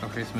как рейс